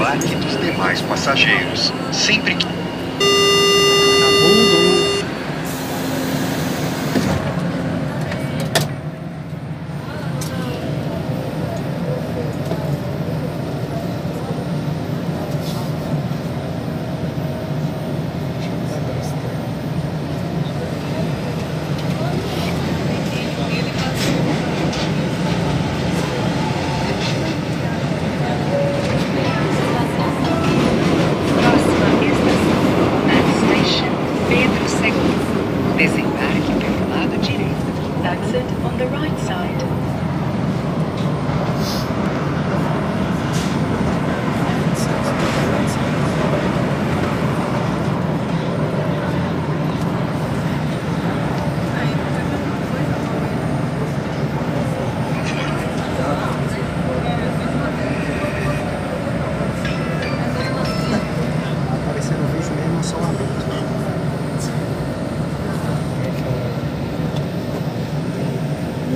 embarque dos demais passageiros. Sempre que Próxima estação. Next station, Pedro II. Desembarque pelo lado direito. Exit on the right side.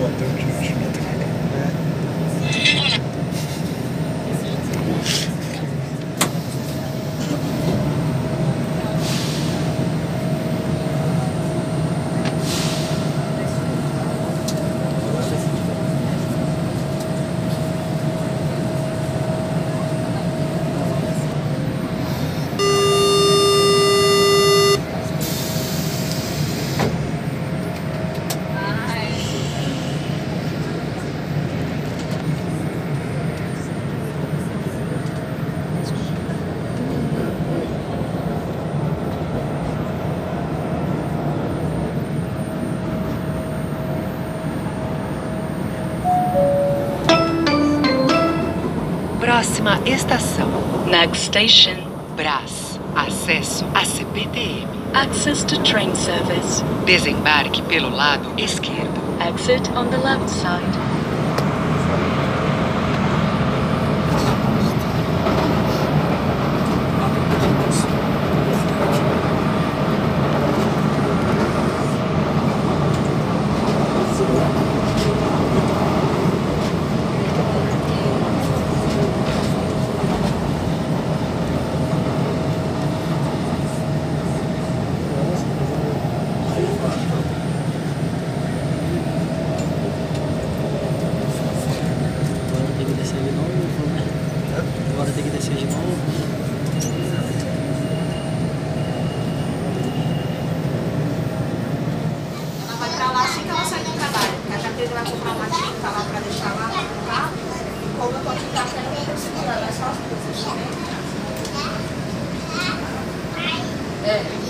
what they're teaching. Próxima estação. Next station, Brás. Acesso a CPTM. Access to train service. Desembarque pelo lado esquerdo. Exit on the left side. 哎。